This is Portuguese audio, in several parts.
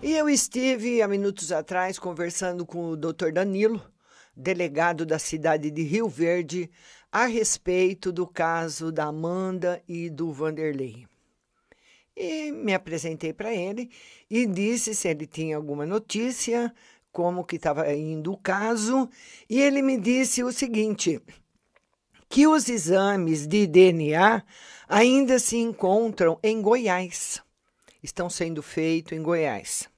E eu estive há minutos atrás conversando com o Dr. Danilo, delegado da cidade de Rio Verde, a respeito do caso da Amanda e do Vanderlei. E me apresentei para ele e disse se ele tinha alguma notícia, como que estava indo o caso, e ele me disse o seguinte: que os exames de DNA ainda se encontram em Goiás estão sendo feitos em Goiás.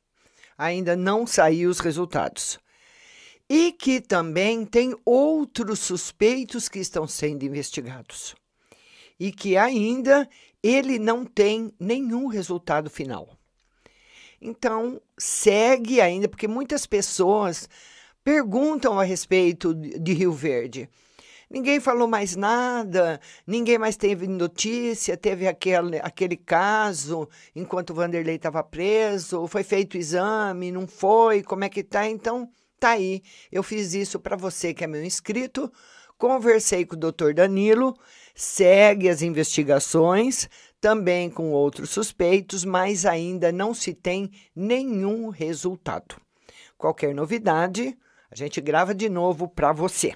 Ainda não saiu os resultados. E que também tem outros suspeitos que estão sendo investigados. E que ainda ele não tem nenhum resultado final. Então, segue ainda, porque muitas pessoas perguntam a respeito de Rio Verde. Ninguém falou mais nada, ninguém mais teve notícia, teve aquele, aquele caso enquanto o Vanderlei estava preso, foi feito o exame, não foi, como é que tá? Então, tá aí. Eu fiz isso para você que é meu inscrito, conversei com o doutor Danilo, segue as investigações, também com outros suspeitos, mas ainda não se tem nenhum resultado. Qualquer novidade, a gente grava de novo para você.